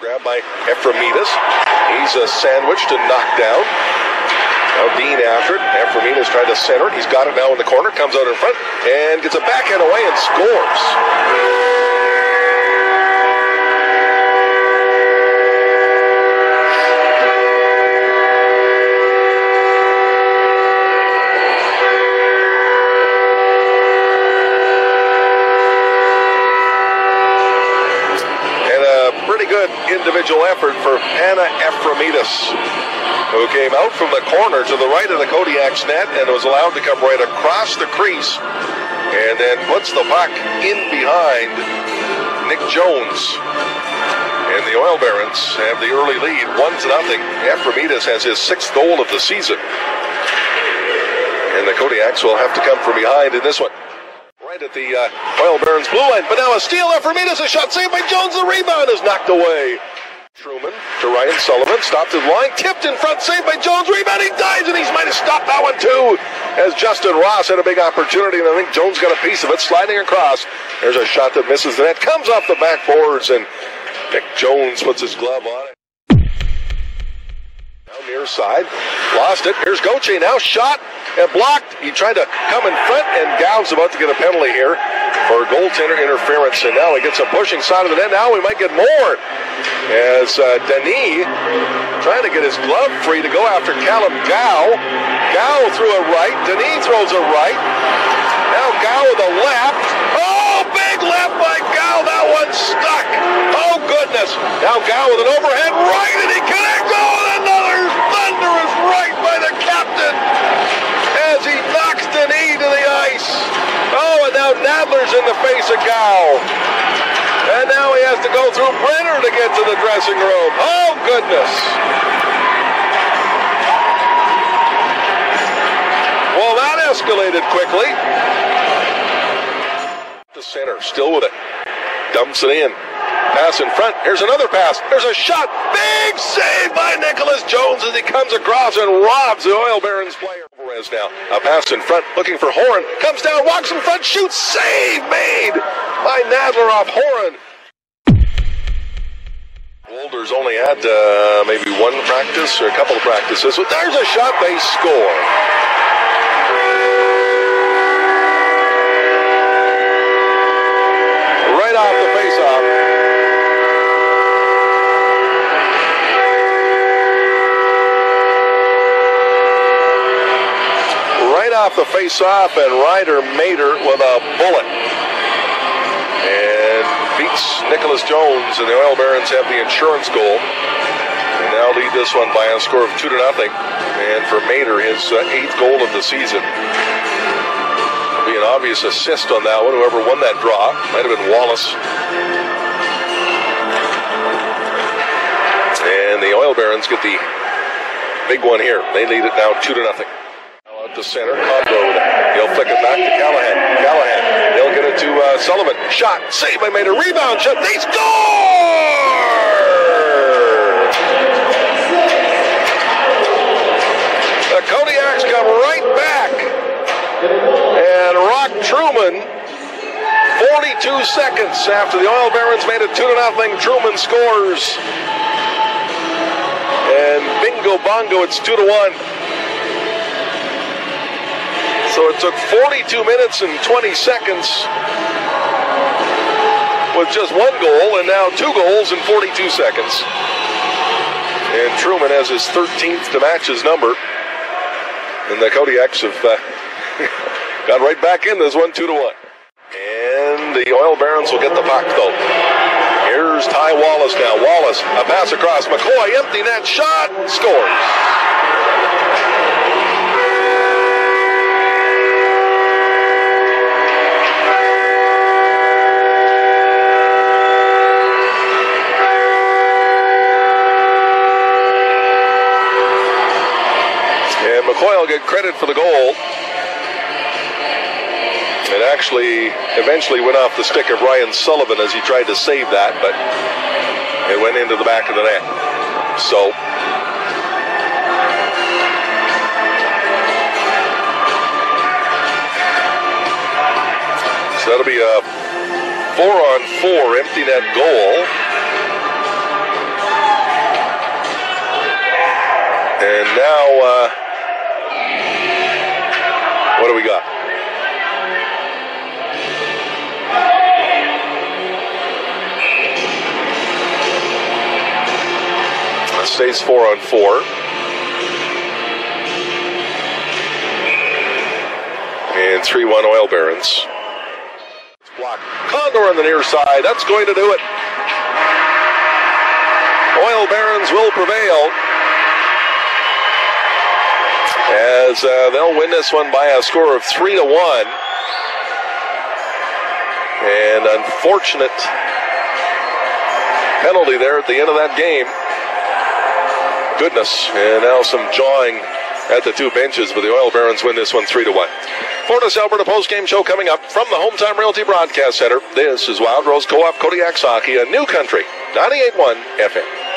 Grab by Ephraimidas. He's uh, a sandwich to knock down. Now Dean after it. Ephraimidas tried to center it. He's got it now in the corner. Comes out in front and gets a backhand away and scores. And a pretty good individual effort for Hannah Ephraimidas, who came out from the corner to the right of the Kodiak's net and was allowed to come right across the crease and then puts the puck in behind Nick Jones. And the Oil Barons have the early lead, one to nothing. Ephraimidas has his sixth goal of the season. And the Kodiaks will have to come from behind in this one. Right at the uh, Oil Barons blue line, but now a steal. for Ephraimidas, a shot saved by Jones. The rebound is knocked away. Truman to Ryan Sullivan, stopped in line, tipped in front, saved by Jones. Rebound, he dives, and he might have stopped that one too. As Justin Ross had a big opportunity, and I think Jones got a piece of it, sliding across. There's a shot that misses the net, comes off the backboards, and Nick Jones puts his glove on it. Near side, lost it. Here's Goche now, shot and blocked. He tried to come in front, and Gow's about to get a penalty here for goaltender interference. And now he gets a pushing side of the net. Now we might get more as uh, Denis trying to get his glove free to go after Callum Gow. Gow threw a right. Denis throws a right. Now Gow with a left. Oh, big left by Gow. That one stuck. Oh, goodness. Now Gow with an overhead right, and he connects. Oh, another right by the captain as he knocks Denis to the ice. Oh, and now Nadler's in the face of Gow. And now he has to go through Brenner to get to the dressing room. Oh, goodness. Well, that escalated quickly. The center, still with it. Dumps it in. Pass in front. Here's another pass. There's a shot. Big save by Nicholas Jones as he comes across and robs the Oil Barons player. Alvarez now. A pass in front, looking for Horan. Comes down, walks in front, shoots. Save made by Nadler off Horan. Walters only had uh, maybe one practice or a couple of practices. So there's a shot. They score. Right off the faceoff. Right off the face-off, and Ryder Mater with a bullet. And beats Nicholas Jones, and the Oil Barons have the insurance goal. And now lead this one by a score of two to nothing. And for Mater, his uh, eighth goal of the season. Be an obvious assist on that one. Whoever won that draw might have been Wallace. And the Oil Barons get the big one here. They lead it now two to nothing. To center, Condro with it. He'll flick it back to Callahan. Callahan. They'll get it to uh, Sullivan. Shot. Save made a Rebound. Shot. They score! The Kodiaks come right back. And Rock Truman, 42 seconds after the Oil Barons made it 2 to nothing, Truman scores. And bingo bongo, it's 2 to 1. So it took 42 minutes and 20 seconds with just one goal, and now two goals in 42 seconds. And Truman has his 13th to match his number. And the Kodiaks have uh, got right back in this one, two to one. And the Oil Barons will get the puck though. Here's Ty Wallace now. Wallace, a pass across. McCoy, empty net shot, scores. Coyle get credit for the goal. It actually eventually went off the stick of Ryan Sullivan as he tried to save that, but it went into the back of the net. So that'll be a four on four empty net goal. And now uh, we got? Stays four on four. And 3 1 Oil Barons. Block. Condor on the near side. That's going to do it. Oil Barons will prevail as uh, they'll win this one by a score of three to one. And unfortunate penalty there at the end of that game. Goodness, and now some jawing at the two benches, but the Oil Barons win this one three to one. Fortis Alberta post game show coming up from the Hometime Realty Broadcast Center. This is Wild Rose Co-op Kodiak Hockey, a new country, 98.1 FM.